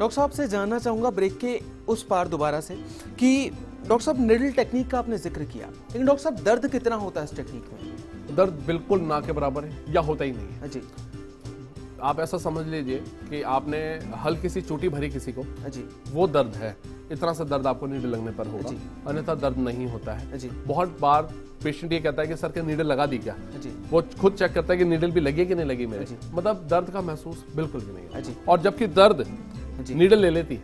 Doctor साहब से जानना चाहूँगा ब्रेक के उस पार दोबारा से कि डॉक्टर साहब निडल टेक्निक का आपने ज़िक्र किया लेकिन डॉक्टर साहब दर्द कितना होता है इस टेक्निक में? दर्द बिल्कुल ना के बराबर है या होता ही नहीं है। हाँ जी। आप ऐसा समझ लीजिए कि आपने हल्की सी चोटी भरी किसी को हाँ जी। वो दर्द है इतना सा दर्द आपको नीडल लगने पर होगा जी। अन्यथा दर्द नहीं होता है। हाँ जी। बहुत बार पेशेंट ये कहता है कि सर के नीडल लगा दी क्या? हाँ जी। वो खुद चेक करता है कि नीडल भी लगी है कि नहीं लगी मेरे। मतलब दर्द का महसूस बिल्कुल भी नहीं हाँ जी। है और जबकि दर्द। नीडल ले लेती।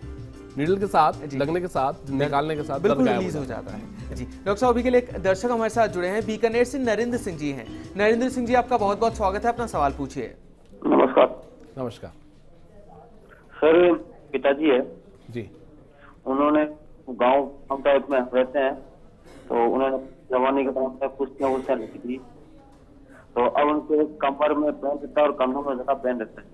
नीडल के साथ लगने के साथ निकालने के साथ बिल्कुल रिलीज़ हो जाता है। जी। डॉक्टर साहब अभी के लिए एक दर्शक हमारे साथ जुड़े हैं बीकानेर से नरेंद्र सिंह जी हैं। नरेंद्र सिंह जी आपका बहुत बहुत स्वागत है। अपना सवाल पूछिए। नमस्कार। नमस्कार। सर पिताजी है। जी। उन्होंने गाँव हम टाइप में रहते हैं तो उन्होंने जवानी के टाइम में कुश्तियाँ वुश्तियाँ लिखी थी तो अब उनके कमर में पेन रहता है और कंधों में ज़्यादा पेन रहता है।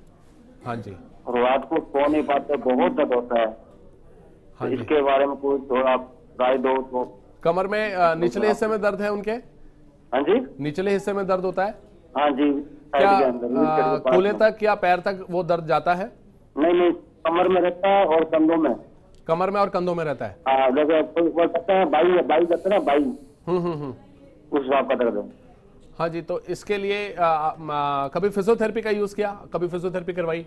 हाँ जी। और रात को सो नहीं पाते बहुत दर्द होता है। तो हाँ जी। इसके बारे में कोई थोड़ा राय दो तो। कमर में निचले हिस्से में दर्द है उनके? हाँ जी। निचले हिस्से में दर्द होता है? हाँ जी क्या साइड के अंदर नीचे के पास कूल्हे में। तक या पैर तक वो दर्द जाता है? नहीं नहीं कमर में रहता है और कंधों में। कमर में और कंधों में रहता है? हाँ जैसे हैं बाई बाई कहते हैं ना बाई। हम्म हम्म हम्म। उस का दर्द हाँ। जी तो इसके लिए अ, अ, कभी फिजियोथेरेपी का यूज़ किया? कभी फिजियोथेरेपी करवाई?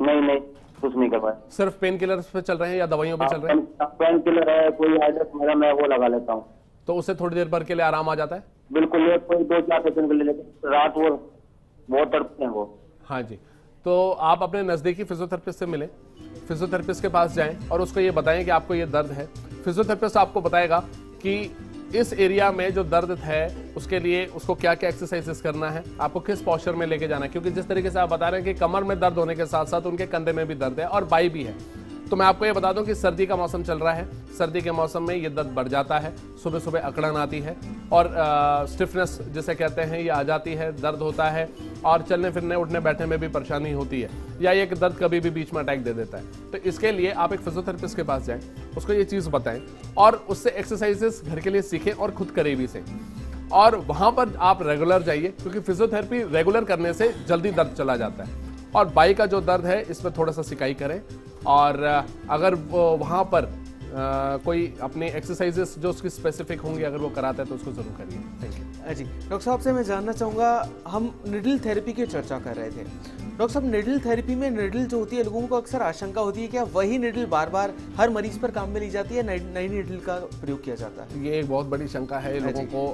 नहीं नहीं कुछ नहीं करवाया सिर्फ़ पेन किलर्स पे चल रहे हैं या दवाइयों पे चल रहे हैं? पेन किलर है कोई आइडस मेरा मैं वो लगा लेता हूँ। तो उससे थोड़ी देर भर के लिए आराम आ जाता है? बिल्कुल ये कोई दो चार सेकंड के लिए लेकिन रात वो बहुत तड़पते हैं वो। हाँ जी। तो आप अपने नज़दीकी फिजियोथेरेपिस्ट से मिलें फिजियोथेरेपिस्ट के पास जाएँ और उसको ये बताएँ कि आपको ये दर्द है। फिजियोथेरेपिस्ट आपको बताएगा कि इस एरिया में जो दर्द है, उसके लिए उसको क्या क्या एक्सरसाइजेस करना है, आपको किस पॉस्चर में लेके जाना है? क्योंकि जिस तरीके से आप बता रहे हैं कि कमर में दर्द होने के साथ साथ उनके कंधे में भी दर्द है और बाई भी है। तो मैं आपको ये बता दूँ कि सर्दी का मौसम चल रहा है। सर्दी के मौसम में ये दर्द बढ़ जाता है। सुबह सुबह अकड़न आती है और स्टिफनेस जिसे कहते हैं, ये आ जाती है, दर्द होता है और चलने फिरने उठने बैठने में भी परेशानी होती है या ये दर्द कभी भी बीच में अटैक दे देता है। तो इसके लिए आप एक फिजियोथेरेपिस्ट के पास जाएँ, उसको ये चीज़ बताएँ और उससे एक्सरसाइजेस घर के लिए सीखें और खुद करें भी से। और वहाँ पर आप रेगुलर जाइए, क्योंकि फिजियोथेरेपी रेगुलर करने से जल्दी दर्द चला जाता है। और बाई का जो दर्द है इसमें थोड़ा सा सिकाई करें और अगर वो वहाँ पर अ, कोई अपने एक्सरसाइजेस जो उसकी स्पेसिफिक होंगी अगर वो कराता है तो उसको ज़रूर करिए। थैंक यू जी डॉक्टर साहब से मैं जानना चाहूँगा हम निडल थेरेपी की चर्चा कर रहे थे। डॉक्टर साहब निडल थेरेपी में निडल जो होती है लोगों को अक्सर आशंका होती है कि वही निडल बार बार हर मरीज़ पर काम में ली जाती है नई निडल का प्रयोग किया जाता है। ये एक बहुत बड़ी शंका है लोगों को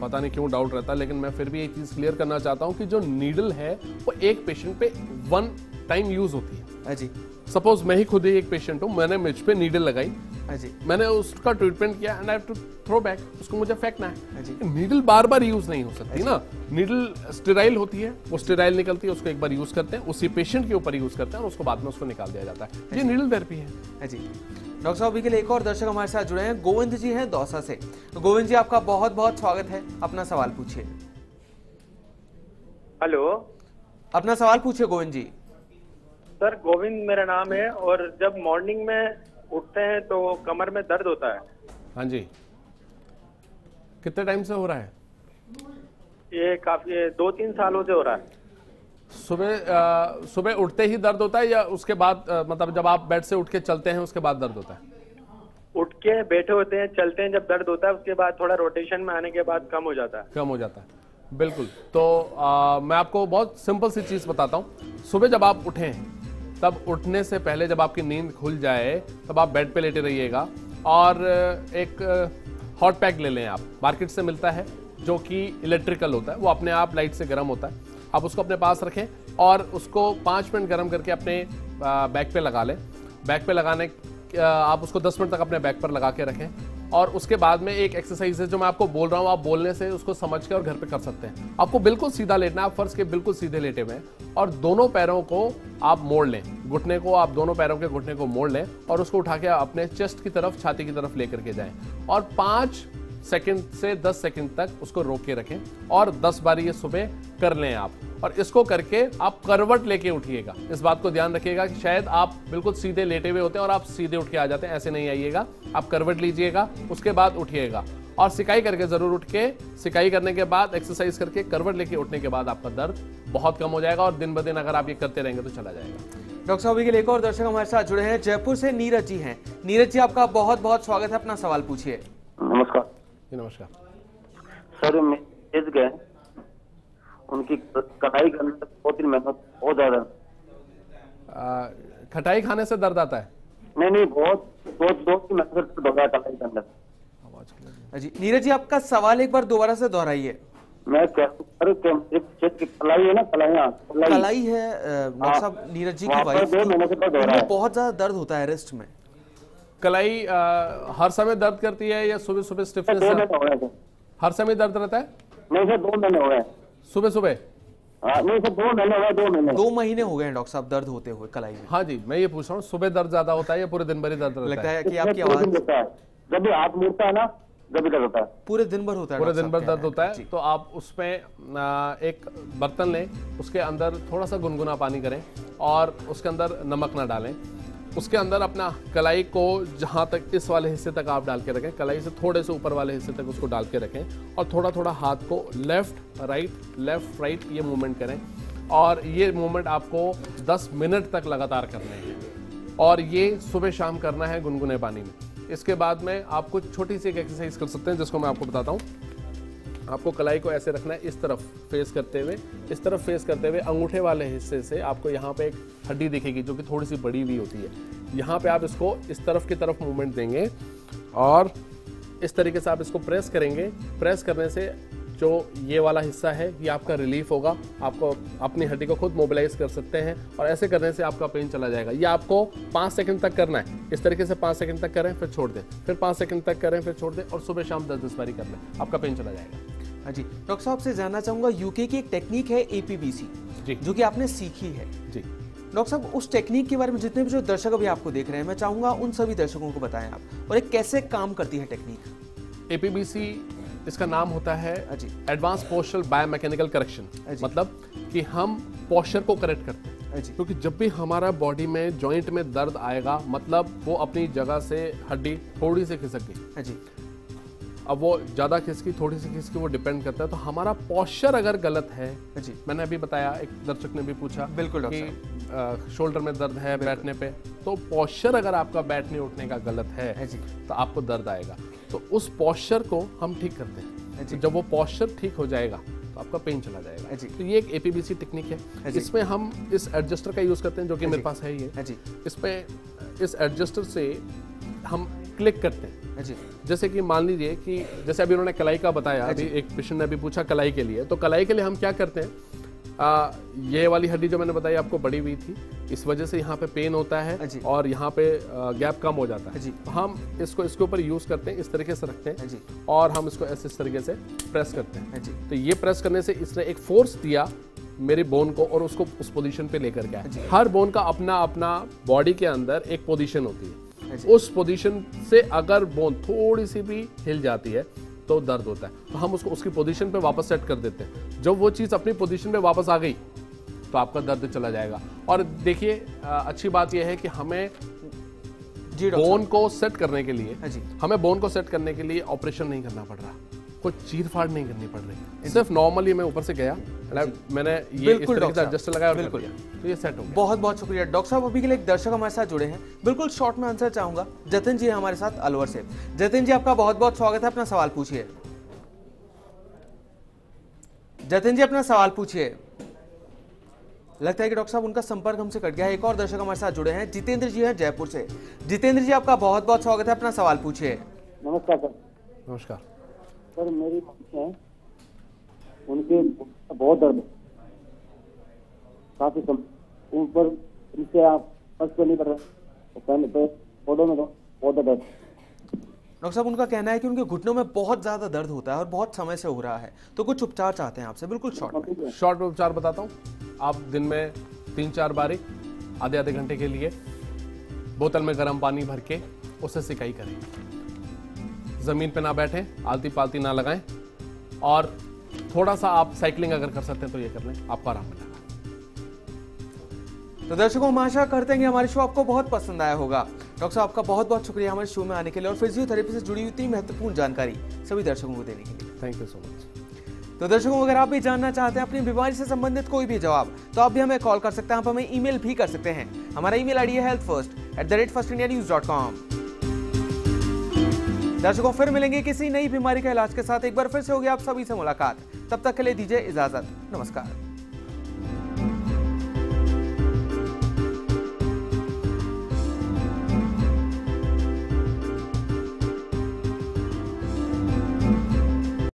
पता नहीं क्यों डाउट रहता है लेकिन मैं फिर भी एक चीज़ क्लियर करना चाहता हूँ कि जो नीडल है वो एक पेशेंट पे वन टाइम यूज़ होती हाँ। जी। सपोज़ मैं ही खुद ही एक पेशेंट हूँ मैंने मुझ पे नीडल लगाई। हाँ जी। मैंने उसका ट्रीटमेंट किया and I to throw back उसको मुझे फेंकना हाँ। जी। है नीडल बार बार यूज़ नहीं हो सकती ना। नीडल स्टेराइल होती है वो स्टेराइल निकलती है उसको एक बार यूज़ करते हैं उसी पेशेंट के ऊपर यूज़ करते हैं और उसको बाद में उसको निकाल दिया जाता है। ये नीडल थेरेपी है। हाँ जी। डॉक्टर साहब अभी के लिए एक और दर्शक हमारे साथ जुड़े हैं गोविंद जी हैं दौसा से। तो गोविंद जी आपका बहुत बहुत स्वागत है। अपना सवाल पूछिए। हेलो। अपना सवाल पूछिए गोविंद जी। सर गोविंद मेरा नाम है और जब मॉर्निंग में उठते हैं तो कमर में दर्द होता है। हाँ जी। कितने टाइम से हो रहा है? ये काफ़ी दो तीन सालों से हो रहा है। सुबह सुबह उठते ही दर्द होता है या उसके बाद अ, मतलब जब आप बेड से उठ के चलते हैं उसके बाद दर्द होता है? उठ के बैठे होते हैं चलते हैं जब दर्द होता है उसके बाद थोड़ा रोटेशन में आने के बाद कम हो जाता है। कम हो जाता है। बिल्कुल। तो आ, मैं आपको बहुत सिंपल सी चीज़ बताता हूँ। सुबह जब आप उठें तब उठने से पहले जब आपकी नींद खुल जाए, तब आप बेड पे लेटे रहिएगा। और एक हॉट पैक ले लें आप। मार्केट से मिलता है, जो कि इलेक्ट्रिकल होता है, वो अपने आप लाइट से गर्म होता है। आप उसको अपने पास रखें और उसको पाँच मिनट गर्म करके अपने बैक पे लगा लें। बैक पे लगाने आप उसको दस मिनट तक अपने बैक पर लगा के रखें। और उसके बाद में एक एक्सरसाइज है जो मैं आपको बोल रहा हूँ, आप बोलने से उसको समझ के और घर पे कर सकते हैं। आपको बिल्कुल सीधा लेटना है, आप फर्श के बिल्कुल सीधे लेटे हुए और दोनों पैरों को आप मोड़ लें। घुटने को आप दोनों पैरों के घुटने को मोड़ लें और उसको उठा के अपने चेस्ट की तरफ़, छाती की तरफ़ लेकर के जाएँ। और पाँच सेकंड से 10 सेकंड तक उसको रोक के रखें और 10 बार ये सुबह कर लें आप। और इसको करके आप करवट लेके उठिएगा। इस बात को ध्यान रखिएगा कि शायद आप बिल्कुल सीधे लेटे हुए होते हैं और आप सीधे उठ के आ जाते हैं ऐसे नहीं आइएगा। आप करवट लीजिएगा उसके बाद उठिएगा। और सिकाई करके ज़रूर उठ के सिकाई करने के बाद एक्सरसाइज करके करवट लेके उठने के बाद आपका दर्द बहुत कम हो जाएगा और दिन ब दिन अगर आप ये करते रहेंगे तो चला जाएगा। डॉक्टर साहब के लिए एक और दर्शक हमारे साथ जुड़े हैं जयपुर से नीरज जी हैं। नीरज जी आपका बहुत बहुत स्वागत है अपना सवाल पूछिए। नमस्कार। नमस्कार। सर मैं गए उनकी कटाई करने में दो तीन मेहनत बहुत ज़्यादा। खटाई खाने से दर्द आता है? नहीं नहीं बहुत दो दो तीन मेहनत से दोहरा कटाई करने से। जी नीरज जी आपका सवाल एक बार दोबारा से दोहराइए। मैं क्या अरे एक की कलाई है ना कलाइयाँ कलाई कलाई है अ, डॉक्टर साहब नीरज जी की वाइफ से हो है। बहुत ज़्यादा दर्द होता है रेस्ट में। कलाई आ, हर समय दर्द करती है या सुबह सुबह स्टिफनेस हो? हर समय दर्द रहता है? नहीं सर दो महीने हो गए सुबह सुबह? हाँ दो महीने हो गए हो गए हैं डॉक्टर साहब दर्द होते हुए कलाई में। हाँ जी मैं ये पूछ रहा हूँ सुबह दर्द ज़्यादा होता है या पूरे दिन भर ही दर्द लगता है? है कि आपकी आवाज़ होता है जब भी हाथ मुड़ता है ना जब भी दर्द होता है। पूरे दिन भर होता है पूरे दिन भर दर्द होता है। तो आप उसमें एक बर्तन लें उसके अंदर थोड़ा सा गुनगुना पानी करें और उसके अंदर नमक ना डालें। उसके अंदर अपना कलाई को जहाँ तक इस वाले हिस्से तक आप डाल के रखें, कलाई से थोड़े से ऊपर वाले हिस्से तक उसको डाल के रखें और थोड़ा थोड़ा हाथ को लेफ़्ट राइट लेफ़्ट राइट ये मूवमेंट करें और ये मूवमेंट आपको 10 मिनट तक लगातार करने हैं। और ये सुबह शाम करना है गुनगुने पानी में। इसके बाद में आप कुछ छोटी सी एक एक्सरसाइज कर सकते हैं जिसको मैं आपको बताता हूँ। आपको कलाई को ऐसे रखना है इस तरफ़ फेस करते हुए। इस तरफ़ फेस करते हुए अंगूठे वाले हिस्से से आपको यहाँ पे एक हड्डी दिखेगी, जो कि थोड़ी सी बड़ी हुई होती है। यहाँ पे आप इसको इस तरफ़ की तरफ़ मूवमेंट देंगे और इस तरीके से आप इसको प्रेस करेंगे। प्रेस करने से जो ये वाला हिस्सा है, ये आपका रिलीफ होगा। आपको अपनी हड्डी को खुद मोबिलाइज कर सकते हैं और ऐसे करने से आपका पेन चला जाएगा। ये आपको पाँच सेकंड तक करना है। इस तरीके से पाँच सेकंड तक करें, फिर छोड़ दें। फिर पाँच सेकंड तक करें, फिर छोड़ दें और सुबह शाम दस दस बारी कर लें। आपका पेन चला जाएगा। हाँ जी। डॉक्टर साहब से जानना चाहूँगा यूके की एक टेक्निक है एपीबीसी जी। जो कि आपने सीखी है। जी। डॉक्टर साहब उस टेक्निक के बारे में जितने भी जो दर्शक अभी आपको देख रहे हैं मैं चाहूँगा उन सभी दर्शकों को बताएँ आप और ये कैसे काम करती है टेक्निक एपीबीसी इसका नाम होता है जी। एडवांस पोस्चरल बायोमैकेनिकल करेक्शन मतलब कि हम पोस्चर को करेक्ट करते हैं। जी। क्योंकि जब भी हमारा बॉडी में जॉइंट में दर्द आएगा मतलब वो अपनी जगह से हड्डी थोड़ी सी खिसक गई। हाँ अब वो ज़्यादा खिसकी थोड़ी सी खिसकी वो डिपेंड करता है। तो हमारा पोस्चर अगर गलत है जी। मैंने अभी बताया एक दर्शक ने भी पूछा बिल्कुल, कि शोल्डर में दर्द है बैठने पे तो पोस्चर अगर आपका बैठने उठने का गलत है जी। तो आपको दर्द आएगा। तो उस पॉस्चर को हम ठीक करते हाँ। जी। तो जब वो पॉस्चर ठीक हो जाएगा तो आपका पेन चला जाएगा। जी। तो ये एक एपीबीसी टेक्निक हाँ। इसमें हम इस एडजस्टर का यूज़ करते हैं जो कि मेरे पास है ये। हाँ जी। इसमें इस एडजस्टर से हम क्लिक करते हैं। हाँ जी। जैसे कि मान लीजिए कि जैसे अभी उन्होंने कलाई का बताया हाँ अभी एक पेशेंट ने अभी पूछा कलाई के लिए तो कलाई के लिए हम क्या करते हैं? आ, ये वाली हड्डी जो मैंने बताई आपको बड़ी हुई थी इस वजह से यहाँ पे पेन होता हाँ है और यहाँ पे गैप कम हो जाता हाँ। तो हम इसको इसके ऊपर यूज़ करते हैं इस तरीके से रखते हाँ और हम इसको ऐसे इस तरीके से प्रेस करते हैं। तो ये प्रेस करने से इसने एक फोर्स दिया मेरे बोन को और उसको उस पोजीशन पे लेकर आया। हर बोन का अपना अपना बॉडी के अंदर एक पोजीशन होती हाँ। उस पोजीशन से अगर बोन थोड़ी सी भी हिल जाती है तो दर्द होता है। तो हम उसको उसकी पोजीशन पे वापस सेट कर देते हैं। जब वो चीज़ अपनी पोजीशन पे वापस आ गई तो आपका दर्द चला जाएगा। और देखिए अच्छी बात यह है कि हमें जी बोन को सेट करने के लिए हाँ हमें बोन को सेट करने के लिए ऑपरेशन नहीं करना पड़ रहा। कोई चीर फाड़ नहीं करनी पड़ रही। सिर्फ़ नॉर्मली मैं ऊपर से गया मैंने ये बिल्कुल, तरीके एडजस्टर लगाया बिल्कुल। तो ये सेट हो गया। बहुत बहुत शुक्रिया। डॉक्टर साहब अभी के लिए एक दर्शक हमारे साथ जुड़े हैं। बिल्कुल शॉर्ट में आंसर चाहूँगा। जतिन जी हमारे साथ अलवर से। जतिन जी आपका बहुत बहुत स्वागत है। अपना सवाल पूछिए। जतिन जी अपना सवाल पूछिए। लगता है कि डॉक्टर साहब उनका संपर्क हमसे कट गया है। एक और दर्शक हमारे साथ जुड़े हैं। जितेंद्र जी हैं जयपुर से। जितेंद्र जी आपका बहुत बहुत स्वागत है। अपना सवाल पूछिए। नमस्कार सर। नमस्कार। सर मेरी मम्मी है। उनके बहुत दर्द है। काफ़ी कम। ऊपर इनसे आप फ़र्स्ट पे नहीं कर रहे। तो पहले पे फ़ोटो में तो बहुत दर्द डॉक्टर साहब उनका कहना है कि उनके घुटनों में बहुत ज़्यादा दर्द होता है और बहुत समय से हो रहा है। तो कुछ उपचार चाहते हैं आपसे बिल्कुल शॉर्ट में। शॉर्ट में उपचार बताता हूँ। आप दिन में तीन चार बारी आधे आधे घंटे के लिए बोतल में गर्म पानी भर के उससे सिकाई करें। ज़मीन पे ना बैठें आलती पालती ना लगाएँ और थोड़ा सा आप साइकिलिंग अगर कर सकते हैं तो ये कर लें आपको आराम मिलेगा। तो दर्शकों हम आशा करते हैं कि हमारे शो आपको बहुत पसंद आया होगा। डॉक्टर साहब आपका बहुत बहुत शुक्रिया हमारे शो में आने के लिए और फिजियोथेरेपी से जुड़ी हुई इतनी महत्वपूर्ण जानकारी सभी दर्शकों को देने के लिए। थैंक यू सो मच तो दर्शकों अगर आप भी जानना चाहते हैं अपनी बीमारी से संबंधित कोई भी जवाब तो आप भी हमें कॉल कर सकते हैं आप हमें ईमेल भी कर सकते हैं। हमारा ईमेल आईडी है health first at the rate first India news dot com दर्शकों, फिर मिलेंगे किसी नई बीमारी के इलाज के साथ। एक बार फिर से होगी आप सभी से मुलाकात। तब तक के लिए दीजिए इजाज़त। नमस्कार।